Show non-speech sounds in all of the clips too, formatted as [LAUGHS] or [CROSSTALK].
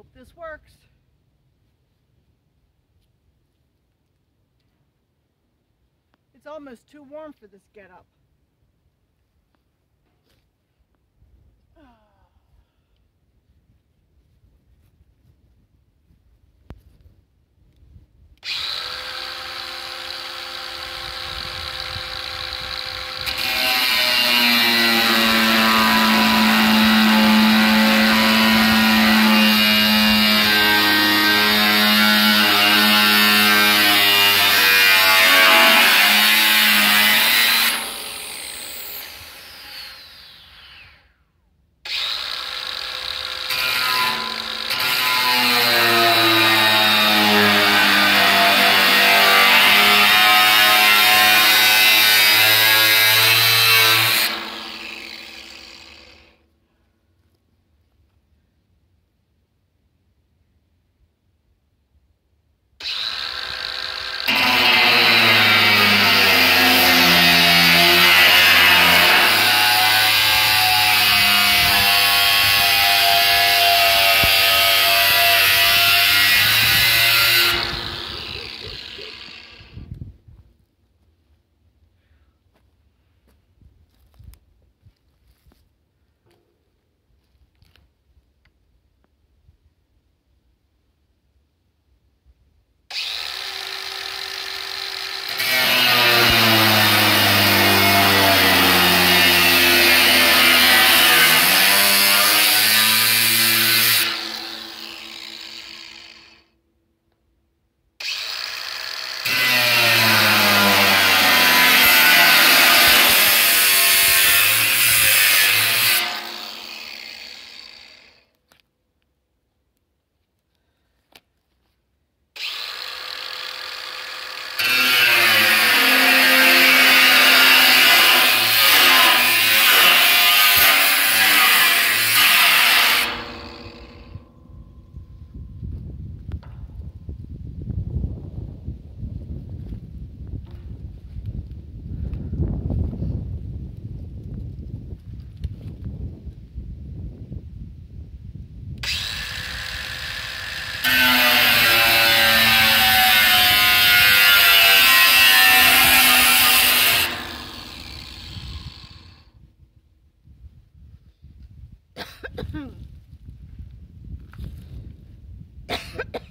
Hope this works. It's almost too warm for this getup.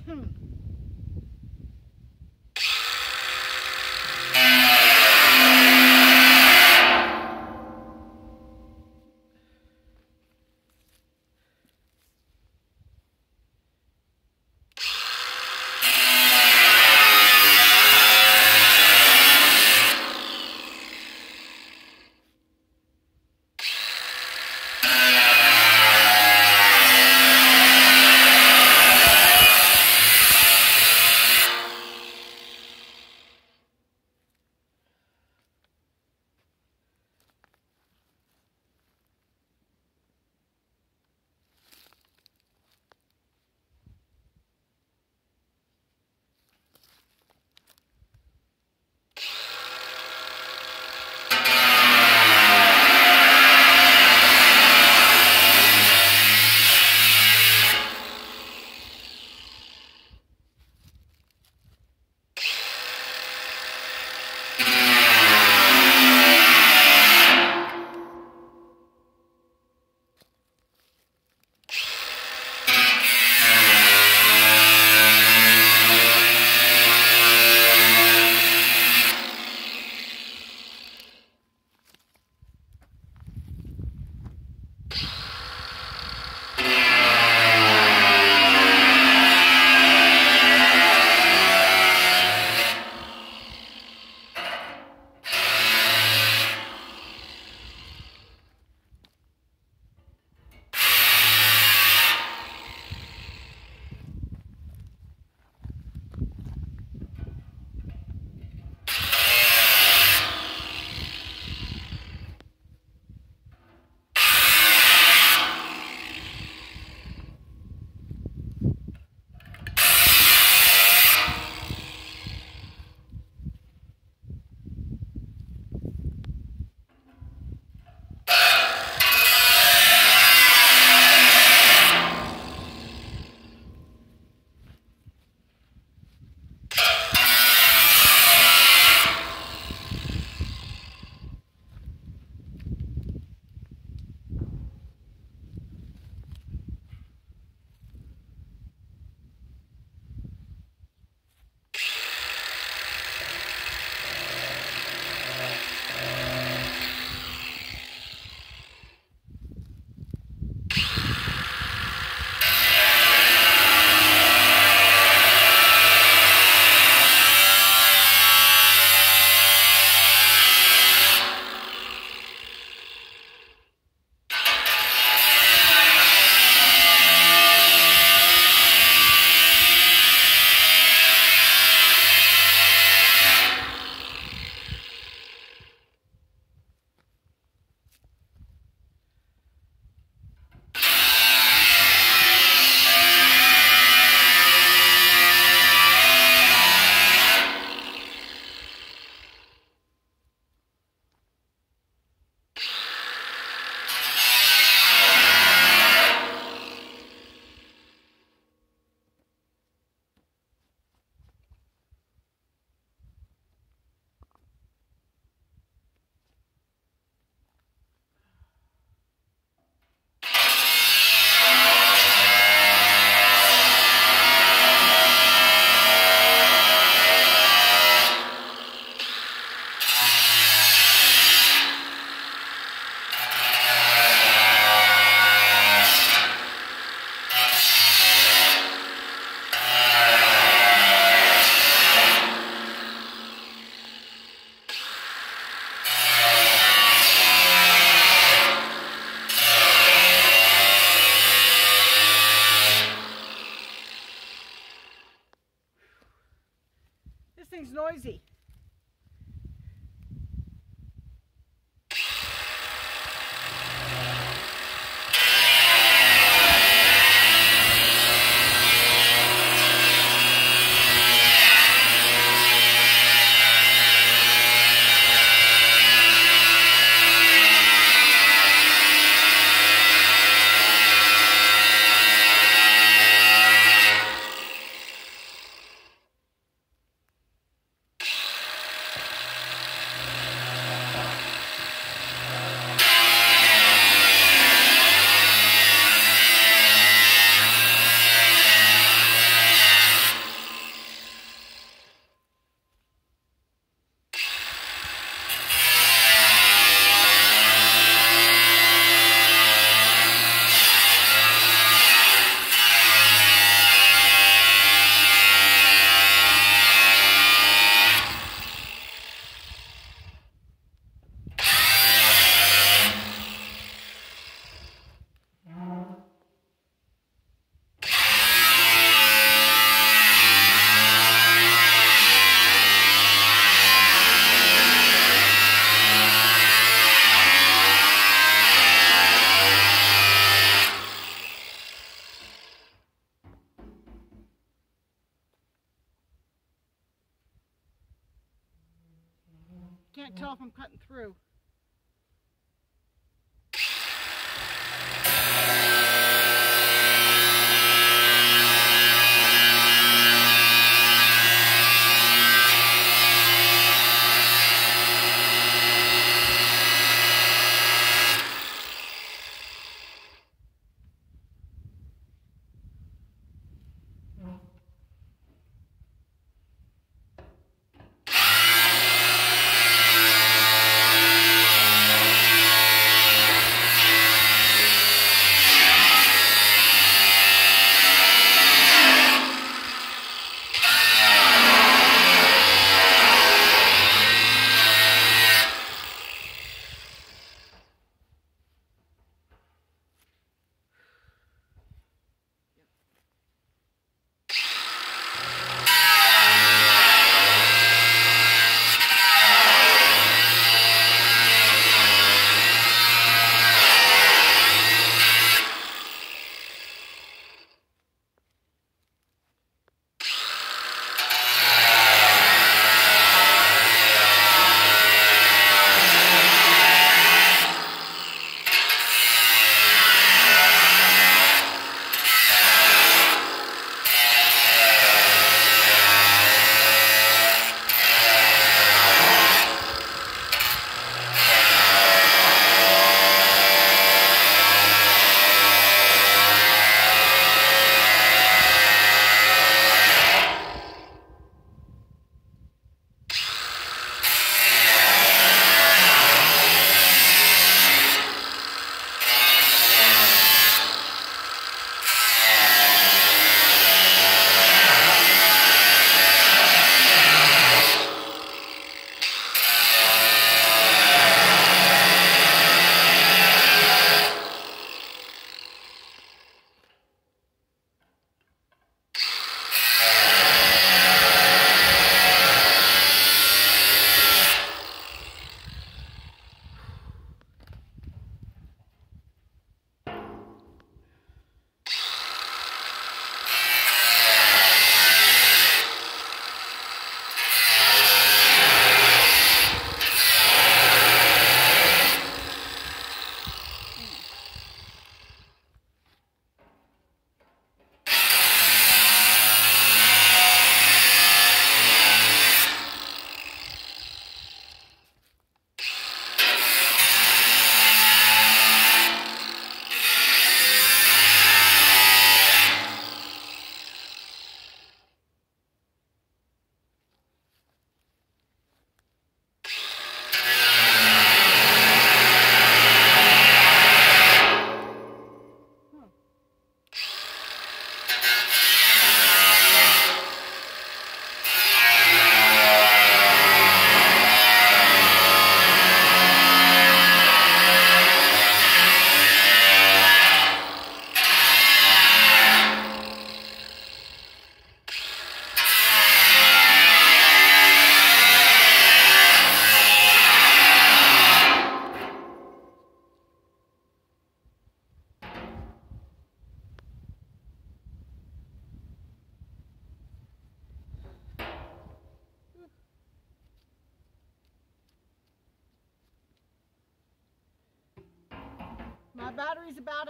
Hmm.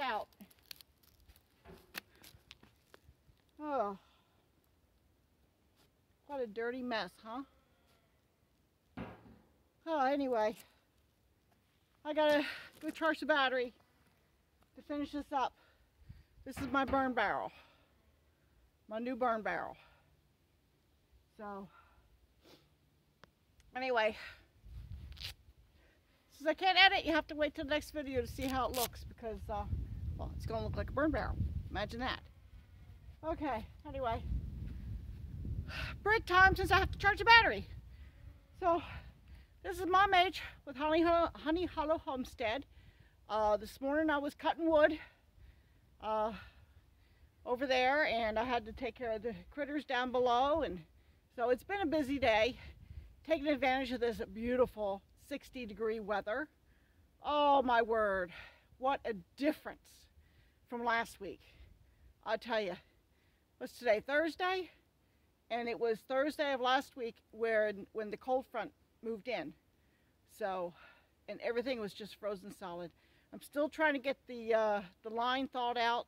Out. Oh. What a dirty mess, huh? Oh, anyway. I gotta go charge the battery to finish this up. This is my burn barrel. My new burn barrel. So, anyway. Since I can't edit, you have to wait till the next video to see how it looks because, uh, well, it's to look like a burn barrel. Imagine that. Okay, anyway. Break time since I have to charge the battery. So, this is Mom H with Honey, Honey Hollow Homestead. Uh, this morning I was cutting wood uh, over there and I had to take care of the critters down below and so it's been a busy day taking advantage of this beautiful 60 degree weather. Oh my word, what a difference from last week. I'll tell you, what's today, Thursday? And it was Thursday of last week where when the cold front moved in. So, and everything was just frozen solid. I'm still trying to get the uh, the line thawed out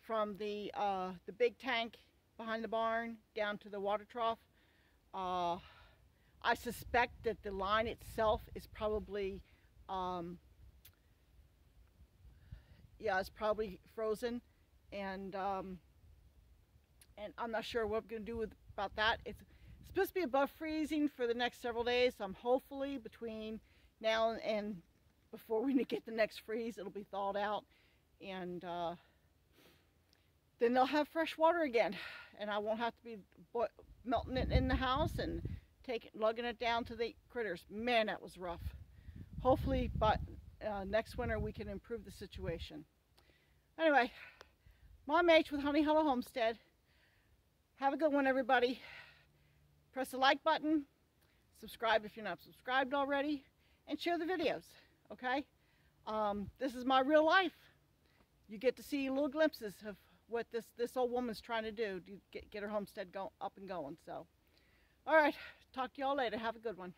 from the uh, the big tank behind the barn down to the water trough. Uh, I suspect that the line itself is probably, um, yeah, it's probably frozen, and um, and I'm not sure what I'm going to do with about that. It's supposed to be above freezing for the next several days, so I'm hopefully between now and before [LAUGHS] we get the next freeze, it'll be thawed out, and uh, then they'll have fresh water again, and I won't have to be melting it in the house and taking, lugging it down to the critters. Man, that was rough. Hopefully, but uh, next winter we can improve the situation. Anyway, Mom H with Honey Hollow Homestead. Have a good one, everybody. Press the like button, subscribe if you're not subscribed already, and share the videos, okay? Um, this is my real life. You get to see little glimpses of what this, this old woman's trying to do to get, get her homestead go, up and going. So, all right, talk to y'all later. Have a good one.